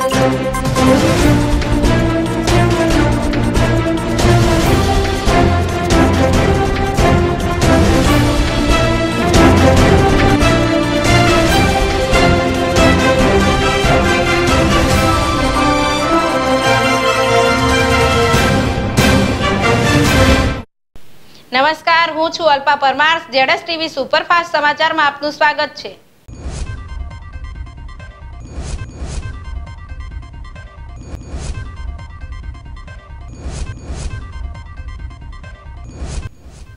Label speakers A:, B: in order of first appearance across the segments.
A: નમસ્કાર હું છું અલ્પા પરમાર જેડસ ટીવી સુપરફાસ્ટ સમાચારમાં આપનું સ્વાગત છે.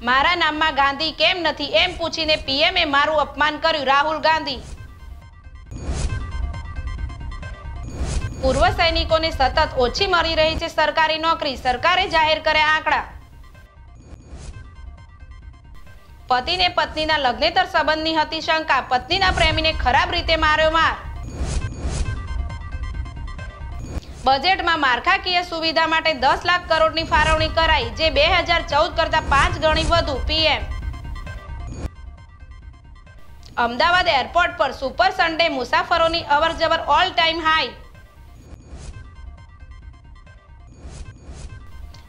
A: મારા નામમાં ગાંધી કેમ નથી? એમ પૂછીને પીએમએ મારું અપમાન કર્યું. રાહુલ ગાંધી. પૂર્વ સૈનિકોને સતત ઓછી મળી રહી છે સરકારી નોકરી. સરકારે જાહેર કર્યા આંકડા. પતિને પત્નીના લગ્નેતર સંબંધની હતી શંકા. પત્નીના પ્રેમીને ખરાબ રીતે માર્યો માર. બજેટમાં માળખાકીય સુવિધા માટે દસ લાખ કરોડની ફાળવણી કરાઈ, જે બે હજાર ચૌદ કરતા પાંચ ગણી વધુ પીએમ. અમદાવાદ એરપોર્ટ પર સુપર સન્ડે મુસાફરોની અવરજવર ઓલ ટાઈમ હાઈ.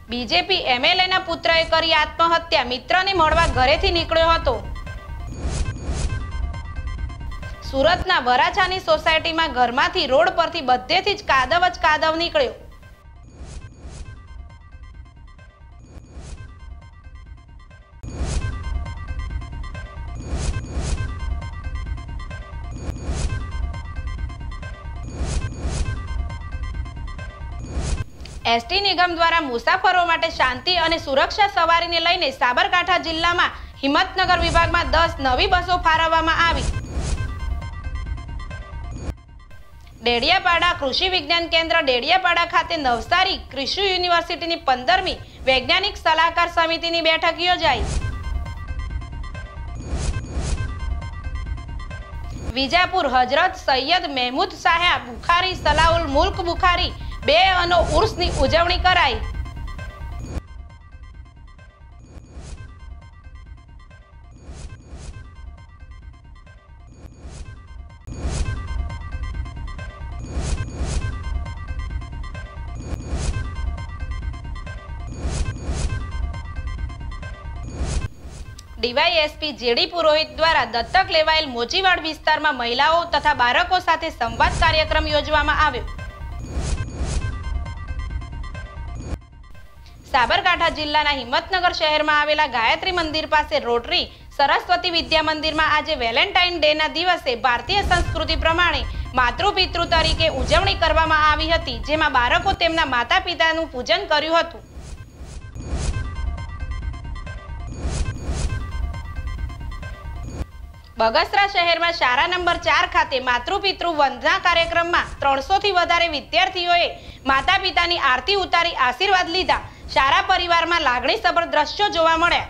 A: બીજેપી એમએલએના પુત્રએ કરી આત્મહત્યા, મિત્રને મળવા ઘરેથી નીકળ્યો હતો. સુરતના વરાછાની સોસાયટીમાં ઘરમાંથી રોડ પરથી બધેથી જ કાદવ જ કાદવ નીકળ્યો. એસટી નિગમ દ્વારા મુસાફરો માટે શાંતિ અને સુરક્ષા સવારીને લઈને સાબરકાંઠા જિલ્લામાં હિંમતનગર વિભાગમાં દસ નવી બસો ફાળવવામાં આવી. ડેડિયાપાડા કૃષિ વિજ્ઞાન કેન્દ્ર ડેડિયાપાડા ખાતે નવસારી કૃષિ યુનિવર્સિટીની પંદરમી વૈજ્ઞાનિક સલાહકાર સમિતિની બેઠક યોજાઈ. વિજાપુર હજરત સૈયદ મહેમૂદ સાહેબ બુખારી સલાઉલ મુલ્ક બુખારી બે અનો ઉર્સની ઉજવણી કરાઈ. ડીવાયએસપી જેડી પુરોહિત દ્વારા દત્તક લેવાયેલ મોચીવાડ વિસ્તારમાં મહિલાઓ તથા બાળકો સાથે સંવાદ કાર્યક્રમ યોજવામાં આવ્યો. સાબરકાંઠા જિલ્લાના હિંમતનગર શહેરમાં આવેલા ગાયત્રી મંદિર પાસે રોટરી સરસ્વતી વિદ્યા મંદિરમાં આજે વેલેન્ટાઇન ડે ના દિવસે ભારતીય સંસ્કૃતિ પ્રમાણે માતૃપિતૃ તરીકે ઉજવણી કરવામાં આવી હતી, જેમાં બાળકો તેમના માતા પિતાનું પૂજન કર્યું હતું. બગસરા શહેરમાં શાળા નંબર ચાર ખાતે માતૃપિતૃ વંદના કાર્યક્રમમાં ત્રણસો થી વધારે વિદ્યાર્થીઓએ માતા પિતાની આરતી ઉતારી આશીર્વાદ લીધા. શાળા પરિવારમાં લાગણીસભર દ્રશ્યો જોવા મળ્યા.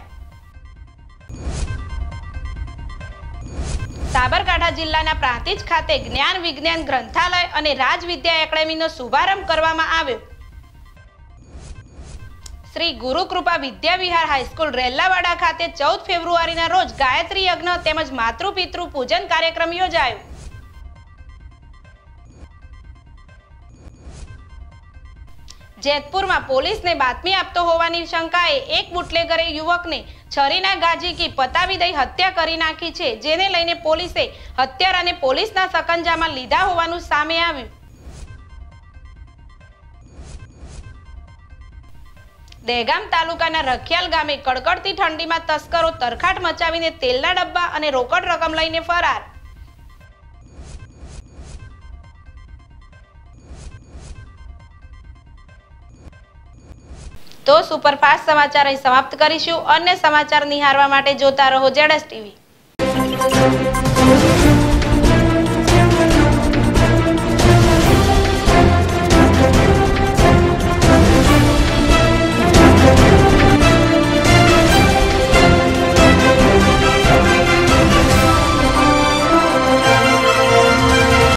A: સાબરકાંઠા જિલ્લાના પ્રાંતિજ ખાતે જ્ઞાન વિજ્ઞાન ગ્રંથાલય અને રાજ વિદ્યા એકેડેમીનો શુભારંભ કરવામાં આવ્યો. શ્રી ગુરુકૃપા વિદ્યા વિહાર હાઈસ્કૂલ રેલ્લાવાડા ખાતે ચૌદ ફેબ્રુઆરીના રોજ ગાયત્રી યજ્ઞ તેમજ માતૃ પિતૃ પૂજન કાર્યક્રમ યોજાયો. જેતપુરમાં પોલીસને બાતમી આપતો હોવાની શંકાએ એક બુટલેગરે યુવકને છરીના ગાજીકી પતાવી દઈ હત્યા કરી નાખી છે, જેને લઈને પોલીસે હત્યારાને પોલીસના સકંજામાં લીધા હોવાનું સામે આવ્યું. દહેગામ તાલુકાના રખિયાલ ગામે કડકડતી ઠંડીમાં તસ્કરો તરખાટ મચાવીને તેલના ડબ્બા અને રોકડ રકમ લઈને ફરાર. તો સુપરફાસ્ટ સમાચાર અહીં સમાપ્ત કરીશું. અન્ય સમાચાર નિહાળવા માટે જોતા રહો જેડસ ટીવી.